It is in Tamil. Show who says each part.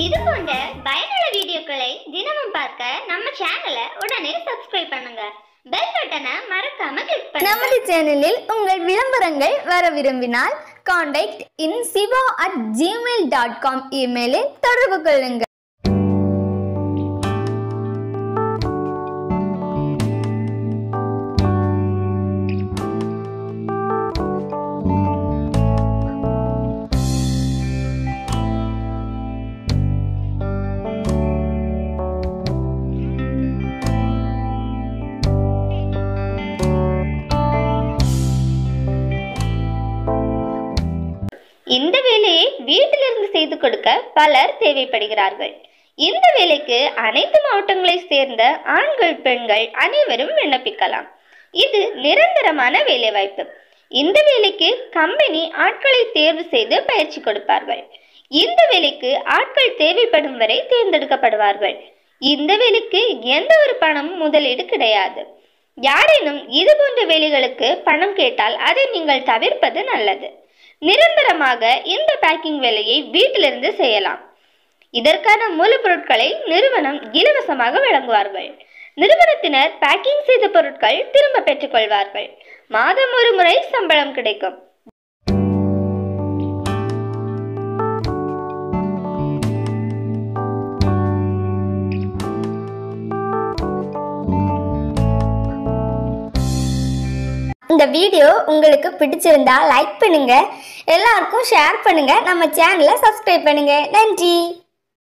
Speaker 1: இது போன்ற பயனுள்ள வீடியோக்களை தினமும் பார்க்க நம்ம சேனலை உடனே சப்ஸ்கிரைப் பண்ணுங்க. பெல் பட்டனை மறக்காம கிளிக் பண்ணுங்க.
Speaker 2: நமது சேனலில் உங்கள் விளம்பரங்கள் வர விரும்பினால் contact in Siva at Gmail dot com இமெயிலில் தொடர்பு கொள்ளுங்கள்.
Speaker 1: இந்த வேலையை வீட்டிலிருந்து செய்து கொடுக்க பலர் தேவைப்படுகிறார்கள். இந்த வேலைக்கு அனைத்து மாவட்டங்களை சேர்ந்த ஆண்கள் பெண்கள் அனைவரும் விண்ணப்பிக்கலாம். இது நிரந்தரமான வேலைவாய்ப்பு. இந்த வேலைக்கு கம்பெனி ஆட்களை தேர்வு செய்து பயிற்சி கொடுப்பார்கள். இந்த வேலைக்கு ஆட்கள் தேவைப்படும் வரை தேர்ந்தெடுக்கப்படுவார்கள். இந்த வேலைக்கு எந்த ஒரு பணமும் முதலீடு கிடையாது. யாரேனும் இது போன்ற வேலைகளுக்கு பணம் கேட்டால் அதை நீங்கள் தவிர்ப்பது நல்லது. நிரந்தரமாக இந்த பேக்கிங் வேலையை வீட்டிலிருந்து செய்யலாம். இதற்கான மூலப்பொருட்களை நிறுவனம் இலவசமாக வழங்குவார்கள். நிறுவனத்தினர் பேக்கிங் செய்த பொருட்கள் திரும்ப பெற்றுக்கொள்வார்கள். மாதம் ஒரு முறை சம்பளம் கிடைக்கும்.
Speaker 2: இந்த வீடியோ உங்களுக்கு பிடிச்சிருந்தா லைக் பண்ணுங்க. எல்லாருக்கும் ஷேர் பண்ணுங்க. நம்ம சேனலை சப்ஸ்கிரைப் பண்ணுங்க. நன்றி.